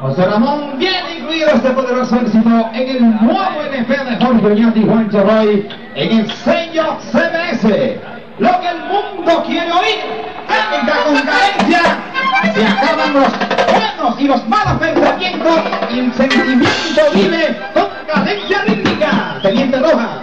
José Ramón, bien incluido este poderoso éxito en el nuevo NP de Jorge Oñate y Juancho Roy en el sello CBS. Lo que el mundo quiere oír, técnica con carencia, se acaban los buenos y los malos pensamientos y el sentimiento vive con cadencia rítmica. Teniente Roja,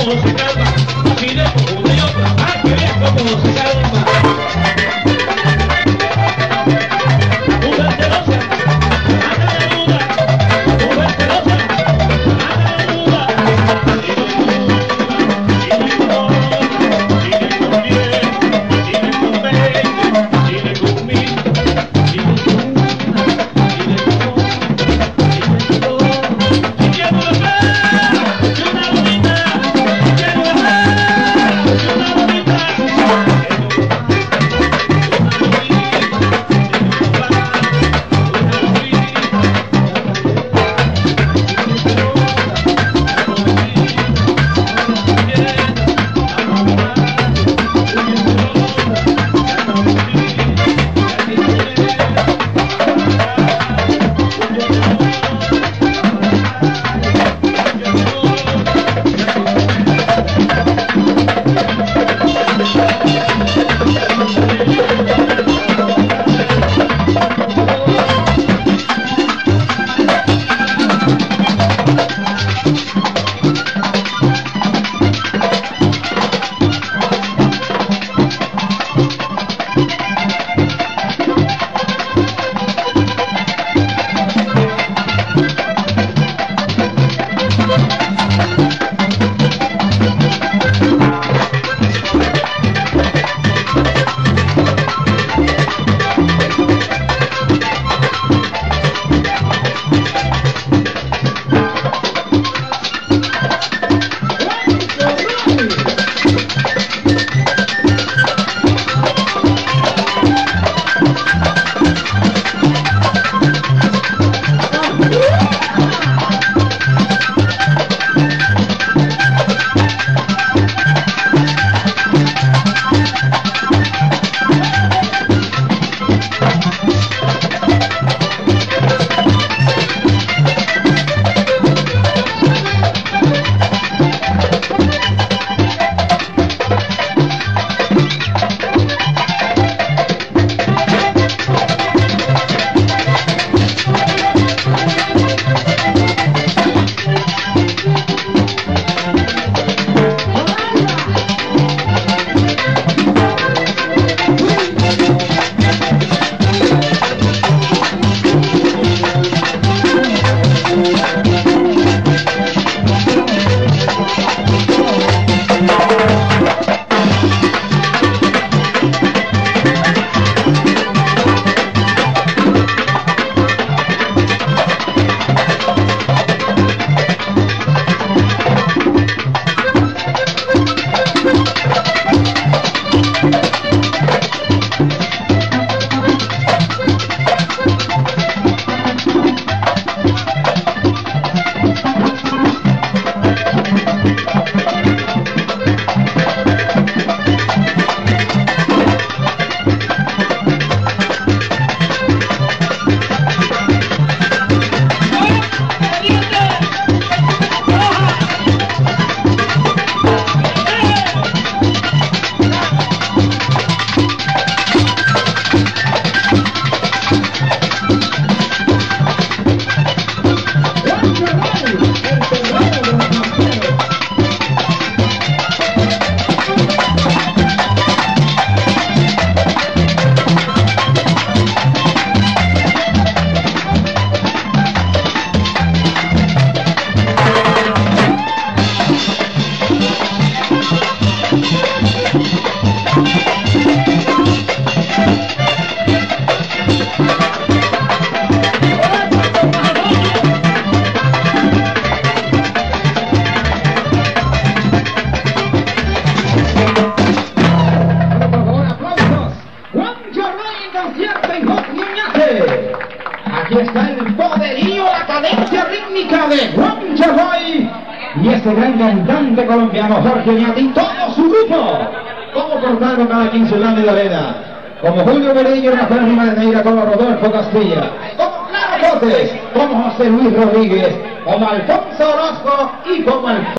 Vamos, de Juancho Roy y este gran cantante colombiano Jorge Oñate y todo su grupo. Como cortaron cada quien su lado de arena. Como Julio Mereño, Rafael Rivadeneira, como Rodolfo Castilla, como Clara Cotes, como José Luis Rodríguez, como Alfonso Orozco y como Alfonso.